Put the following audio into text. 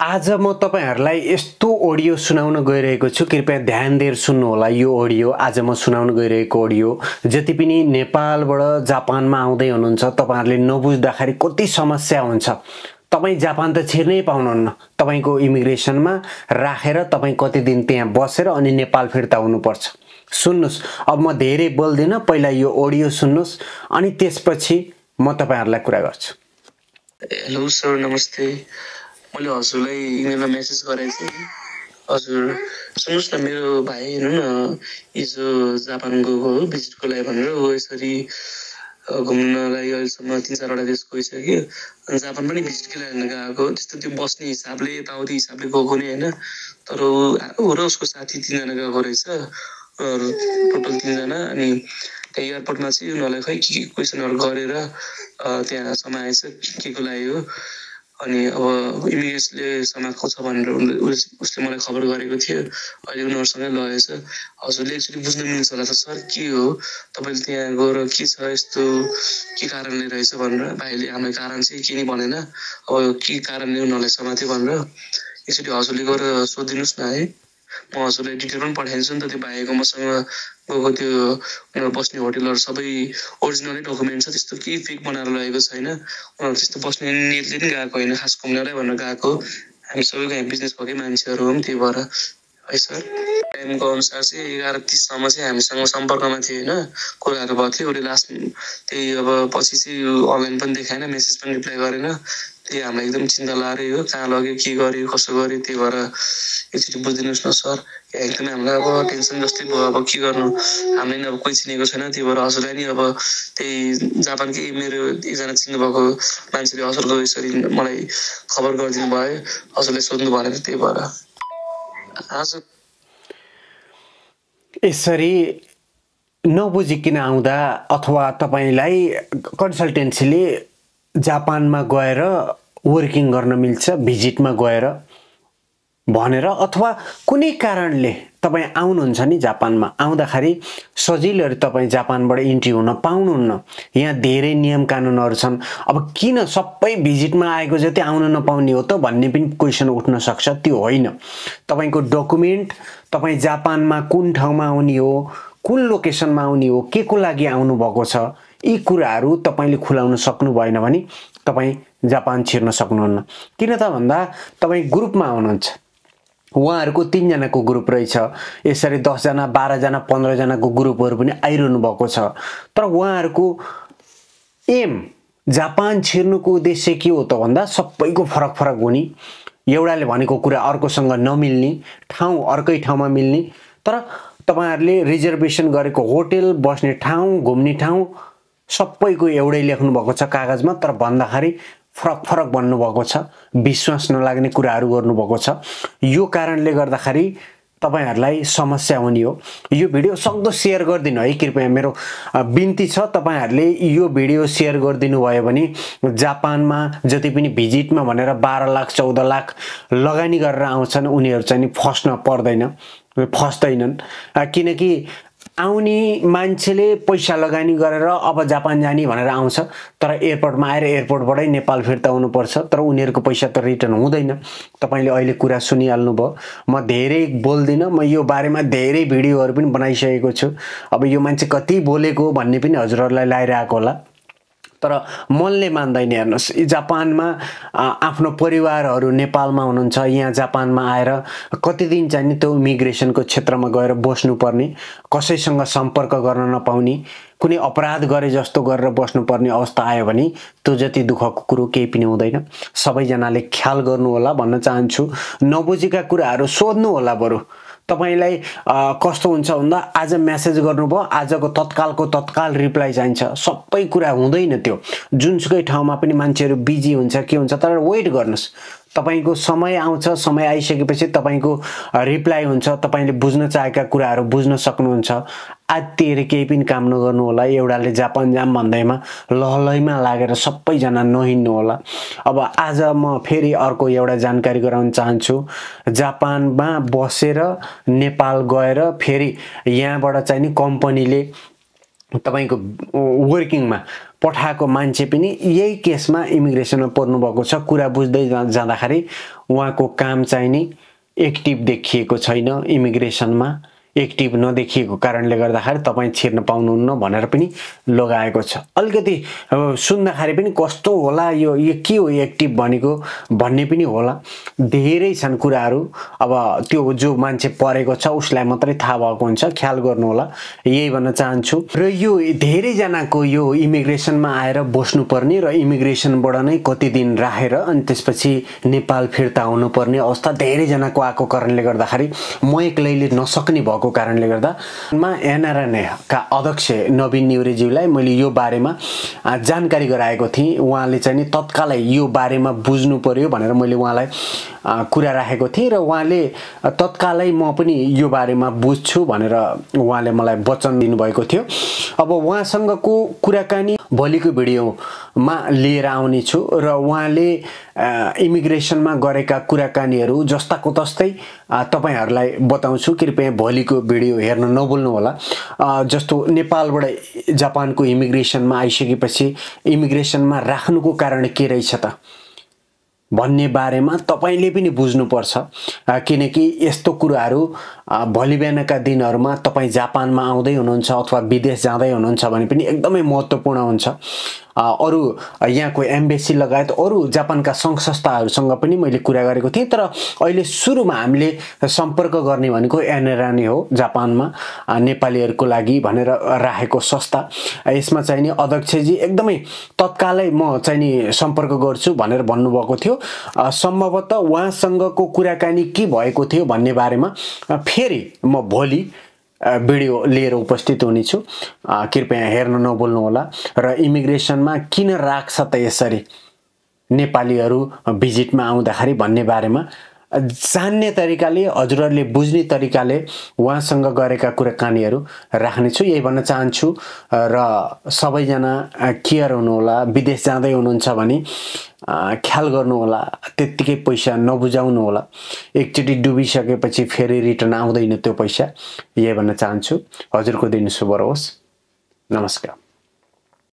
आज म तपाईँहरूलाई यस्तो अडियो सुनाउन गइरहेको छु। कृपया ध्यान दिएर सुन्नुहोला। यो अडियो आज म सुनाउन गइरहेको अडियो। जति पनि नेपालबाट जापानमा आउँदै हुनुहुन्छ तपाईँहरूले नबुझ्दाखेरि कति समस्या हुन्छ। तपाईँ जापान त छिर्नै पाउनुहुन्न। तपाईँको इमिग्रेसनमा राखेर तपाईँ कति दिन त्यहाँ बसेर अनि नेपाल फिर्ता हुनुपर्छ। सुन्नुहोस्। अब म धेरै बोल्दिनँ। पहिला यो अडियो सुन्नुहोस्। अनि त्यसपछि म तपाईँहरूलाई कुरा गर्छु। हेलो सर नमस्ते। मैले हजुरलाई इमेलमा मेसेज गरेको थिएँ हजुर सुन्नुहोस् न मेरो भाइ हेर्नु न हिजो जापान गएको हो भिजिटको लागि भनेर हो यसरी घुम्नलाई अहिलेसम्म तिन चारवटा देश गइसक्यो अनि जापान पनि भिजिटकै लागि गएको त्यस्तो त्यो बस्ने हिसाबले यताउति हिसाबले गएको नि होइन। तर ऊ र उसको साथी तिनजना गएको रहेछ टोटल तिनजना अनि त्यहाँ एयरपोर्टमा चाहिँ उनीहरूलाई खै के के क्वेसनहरू गरेर त्यहाँ समाएछ के को लागि हो। अनि अब इमिग्रेसनले समाएको छ भनेर उसले मलाई खबर गरेको थियो। अहिले उनीहरूसँगै लगेछ हजुरले एक्चुली बुझ्नु मिल्छ होला त सर के हो? तपाईँले त्यहाँ गएर के छ यस्तो के कारणले रहेछ भनेर? भाइले हामीलाई कारण चाहिँ के नि भनेन। अब के कारणले उनीहरूलाई समात्यो भनेर? एकचोटि हजुरले गएर सोधिदिनुहोस् न है। म हजुरलाई डिटेल पनि पठाइदिन्छु नि त त्यो भाइको मसँग। गएको त्यो उनीहरू बस्ने होटेलहरू सबै ओरिजिनलै डकुमेन्ट छ त्यस्तो केही फेक बनाएर लगेको छैन उनीहरू त्यस्तो बस्ने नेटले पनि गएको होइन खास घुम्नलाई भनेर गएको। हामी सबैको यहाँ बिजनेस भएकै मान्छेहरू हौँ त्यही भएर। है सर? टाइमको अनुसार चाहिँ एघार तिससम्म चाहिँ हामीसँग सम्पर्कमा थियो होइन? कुराहरू भएको थियो उसले लास्ट त्यही अब पछि चाहिँ अनलाइन पनि देखाएन मेसेज पनि रिप्लाई गरेन। त्यही हामीलाई एकदम चिन्ता लागेरै हो कहाँ लग्यो के गर्यो कसो गर्यो त्यही भएर एकचोटि बुझिदिनुहोस् न सर। एकदमै हामीलाई अब टेन्सन जस्तै भयो अब के गर्नु? हामीले नि अब कोही चिनेको छैन त्यही भएर हजुरलाई नि अब त्यही जापानकै मेरो एकजना चिन्नुभएको मान्छेले हजुरको यसरी मलाई खबर गरिदिनु भयो हजुरले सोध्नु भनेर त्यही भएर। यसरी नबुझिकन आउँदा अथवा तपाईँलाई कन्सल्टेन्सीले जापानमा गएर वर्किङ गर्न मिल्छ भिजिटमा गएर भनेर अथवा कुनै कारणले तपाईँ आउनुहुन्छ नि जापानमा आउँदाखेरि सजिलै तपाईँ जापानबाट इन्ट्री हुन पाउनुहुन्न। यहाँ धेरै नियम कानुनहरू छन्। अब किन सबै भिजिटमा आएको जति आउन नपाउने हो त भन्ने पनि क्वेसन उठ्न सक्छ त्यो होइन। तपाईँको डकुमेन्ट तपाईँ जापानमा कुन ठाउँमा आउने हो कुन लोकेसनमा आउने हो के को लागि आउनुभएको छ यी कुराहरू तपाईँले खुलाउन सक्नु भएन भने तपाईँ जापान छिर्न सक्नुहुन्न। किन त भन्दा तपाईँ ग्रुपमा आउनुहुन्छ उहाँहरूको तिनजनाको ग्रुप रहेछ। यसरी दसजना बाह्रजना पन्ध्रजनाको ग्रुपहरू पनि आइरहनु भएको छ। तर उहाँहरूको एम जापान छिर्नुको उद्देश्य के हो त भन्दा सबैको फरक फरक हुने। एउटाले भनेको कुरा अर्कोसँग नमिल्ने ठाउँ अर्कै ठाउँमा मिल्ने। तर तपाईँहरूले रिजर्भेसन गरेको होटेल बस्ने ठाउँ घुम्ने ठाउँ सबैको एउटै लेख्नु भएको छ कागजमा तर भन्दाखेरि फरक फरक भन्नुभएको छ विश्वास नलाग्ने कुराहरू गर्नुभएको छ। यो कारणले गर्दाखेरि तपाईँहरूलाई समस्या हुने हो। यो भिडियो सक्दो सेयर गरिदिनु है कृपया मेरो बिन्ती छ। तपाईँहरूले यो भिडियो सेयर गरिदिनु भयो भने जापानमा जति पनि भिजिटमा भनेर बाह्र लाख चौध लाख लगानी गरेर आउँछन् उनीहरू चाहिँ नि फस्न पर्दैन फस्दैनन्। किनकि आउने मान्छेले पैसा लगानी गरेर अब जापान जाने भनेर आउँछ। तर एयरपोर्टमा आएर एयरपोर्टबाटै नेपाल फिर्ता हुनुपर्छ तर उनीहरूको पैसा त रिटर्न हुँदैन। तपाईँले अहिले कुरा सुनिहाल्नुभयो। म धेरै बोल्दिनँ। म यो बारेमा धेरै भिडियोहरू पनि बनाइसकेको छु। अब यो मान्छे कति बोलेको भन्ने पनि हजुरहरूलाई लगाइरहेको होला। तर मनले मान्दैन हेर्नुहोस्। जापानमा आफ्नो परिवारहरू नेपालमा हुनुहुन्छ यहाँ जापानमा आएर कति दिन चाहिँ नि त्यो इमिग्रेसनको क्षेत्रमा गएर बस्नुपर्ने कसैसँग सम्पर्क गर्न नपाउने कुनै अपराध गरे जस्तो गरेर बस्नुपर्ने अवस्था आयो भने त्यो जति दुःखको कुरो केही पनि हुँदैन। सबैजनाले ख्याल गर्नु होला भन्न चाहन्छु। नबुझेका कुराहरू सोध्नु होला बरु। तपाईँलाई कस्तो हुन्छ भन्दा आज म्यासेज गर्नुभयो आजको तत्कालको तत्काल रिप्लाई चाहिन्छ। सबै कुरा हुँदैन त्यो। जुनसुकै ठाउँमा पनि मान्छेहरू बिजी हुन्छ के हुन्छ तर वेट गर्नुहोस्। तपाईँको समय आउँछ समय आइसकेपछि तपाईँको रिप्लाई हुन्छ तपाईँले बुझ्न चाहेका कुराहरू बुझ्न सक्नुहुन्छ। आत्तिएर केही पनि काम नगर्नु होला एउटाले जापान जाम भन्दैमा लहलैमा लागेर सबैजना नहिँड्नु होला। अब आज म फेरि अर्को एउटा जानकारी गराउन चाहन्छु। जापानमा बसेर नेपाल गएर फेरि यहाँबाट चाहिँ नि कम्पनीले तपाईँको वर्किङमा पठाएको मान्छे पनि यही केसमा इमिग्रेसनमा पर्नुभएको छ। कुरा बुझ्दै जाँदाखेरि उहाँको काम चाहिँ नि एक्टिभ देखिएको छैन इमिग्रेसनमा एक्टिभ नदेखिएको कारणले गर्दाखेरि तपाईँ छिर्न पाउनुहुन्न भनेर पनि लगाएको छ। अलिकति अब सुन्दाखेरि पनि कस्तो होला यो यो के हो एक्टिभ भनेको भन्ने पनि होला। धेरै छन् कुराहरू। अब त्यो जो मान्छे परेको छ उसलाई मात्रै थाहा भएको हुन्छ ख्याल गर्नु होला। यही भन्न चाहन्छु। र यो धेरैजनाको यो इमिग्रेसनमा आएर बस्नुपर्ने र इमिग्रेसनबाट नै कति दिन राखेर अनि त्यसपछि नेपाल फिर्ता हुनुपर्ने अवस्था धेरैजनाको आएको कारणले गर्दाखेरि म एक्लैले नसक्ने भएको भएको कारणले गर्दा मा एनआरएनएका अध्यक्ष नवीन न्युरेज्यूलाई मैले यो बारेमा जानकारी गराएको थिएँ। उहाँले चाहिँ नि तत्कालै यो बारेमा बुझ्नु पर्यो भनेर मैले उहाँलाई कुरा राखेको थिएँ र उहाँले तत्कालै म पनि यो बारेमा बुझ्छु भनेर उहाँले मलाई वचन दिनुभएको थियो। अब उहाँसँगको कुराकानी भोलिको भिडियोमा लिएर आउने छु र उहाँले इमिग्रेसनमा गरेका कुराकानीहरू जस्ताको तस्तै तपाईँहरूलाई बताउँछु। कृपया भोलिको भिडियो हेर्न नभुल्नु होला। जस्तो नेपालबाट जापानको इमिग्रेसनमा आइसकेपछि इमिग्रेसनमा राख्नुको कारण के रहेछ त? भन्ने बारेमा तपाईँले पनि बुझ्नुपर्छ। किनकि यस्तो कुराहरू भोलि बिहानका दिनहरूमा तपाईँ जापानमा आउँदै हुनुहुन्छ अथवा विदेश जाँदै हुनुहुन्छ भने पनि एकदमै महत्त्वपूर्ण हुन्छ। अरू यहाँको एम्बेसी लगायत अरू जापानका सङ्घ संस्थाहरूसँग पनि मैले कुरा गरेको थिएँ। तर अहिले सुरुमा हामीले सम्पर्क गर्ने भनेको एनएरानी हो जापानमा नेपालीहरूको लागि भनेर राखेको संस्था। यसमा चाहिँ नि अध्यक्षजी एकदमै तत्कालै म चाहिँ नि सम्पर्क गर्छु भनेर भन्नुभएको थियो। सम्भवतः उहाँसँगको कुराकानी के भएको थियो भन्ने बारेमा फेरि म भोलि भिडियो लिएर उपस्थित हुनेछु। कृपया हेर्न नभुल्नुहोला। र इमिग्रेसनमा किन राख्छ त यसरी नेपालीहरू भिजिटमा आउँदाखेरि भन्ने बारेमा? जान्ने तरिकाले हजुरहरूले बुझ्ने तरिकाले उहाँसँग गरेका कुराकानीहरू राख्नेछु यही भन्न चाहन्छु र सबैजना केयर हुनुहोला विदेश जाँदै हुनुहुन्छ भने ख्याल गर्नुहोला त्यत्तिकै पैसा नबुझाउनु होला एकचोटि डुबिसकेपछि फेरि रिटर्न आउँदैन त्यो पैसा। यही भन्न चाहन्छु। हजुरको दिन शुभ रहोस्। नमस्कार।